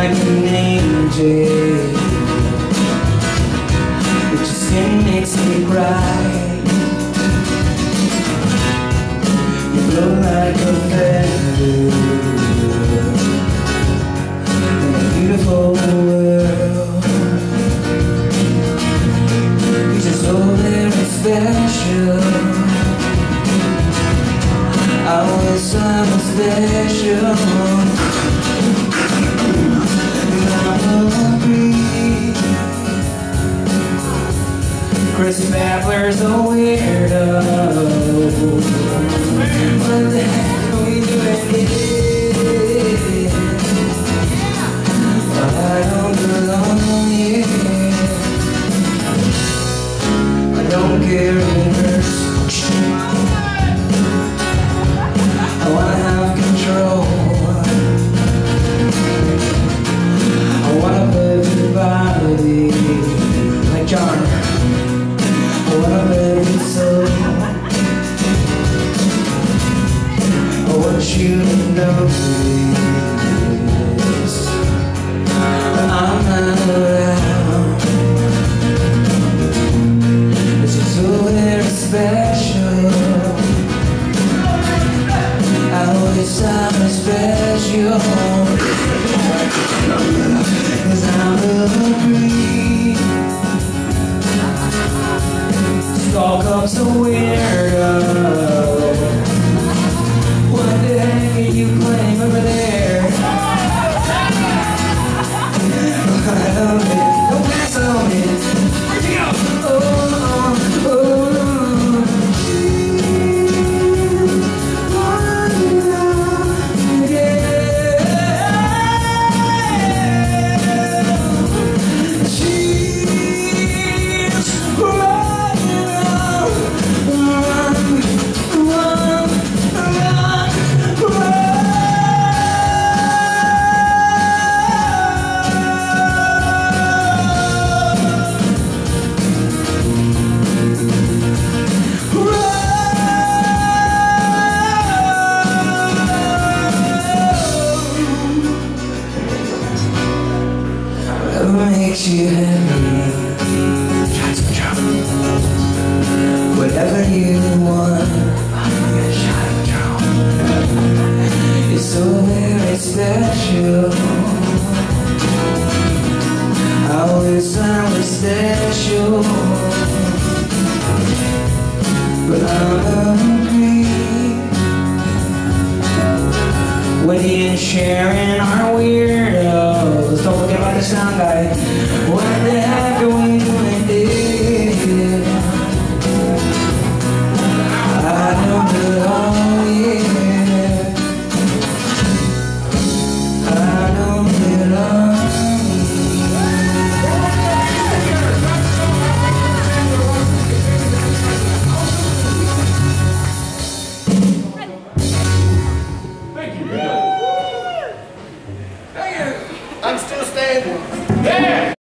like an angel But your skin makes me cry You blow like a feather. In a beautiful world You're just so very special. Always something special Chris Babbler's a weirdo you Makes you control Whatever you want It's so very special. I Always sound special. But I'm agree Woody and Sharon are weirdos. Sangai.